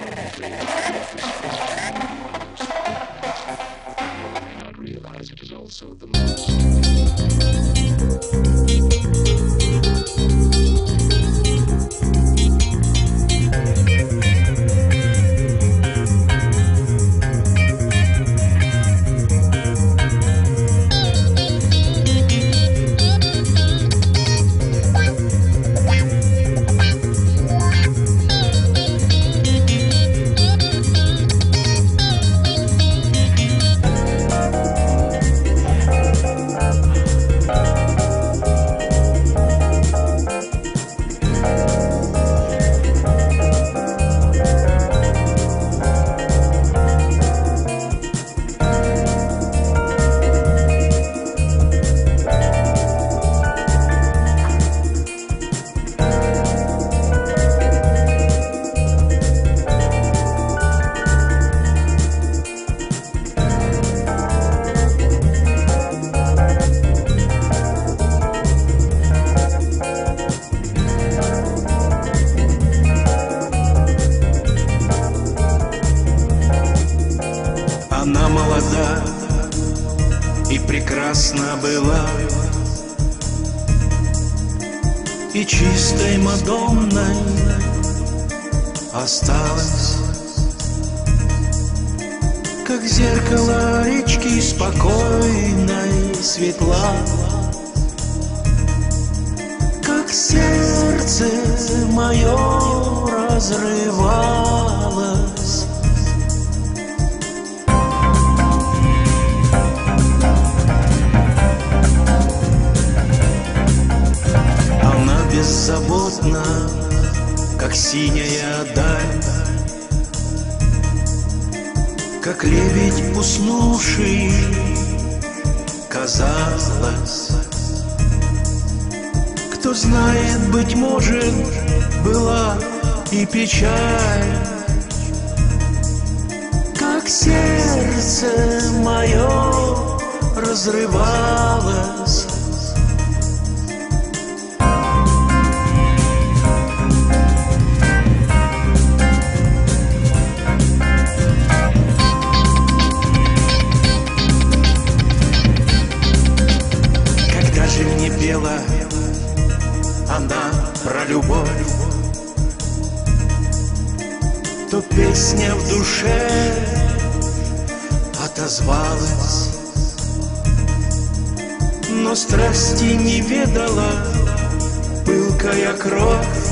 I realize it is also the most. Она молода и прекрасна была. И чистой Мадонной осталась. Как зеркало речки спокойной светла. Как сердце мое разрывалось Она беззаботна, как синяя даль. Как лебедь уснувший казалось. Кто знает, быть может, была и печаль. Как сердце мое разрывалось пела она про любовь, То песня в душе отозвалась, Но страсти не ведала пылкая кровь,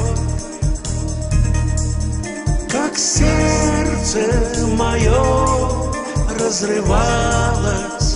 Как сердце мое разрывалось.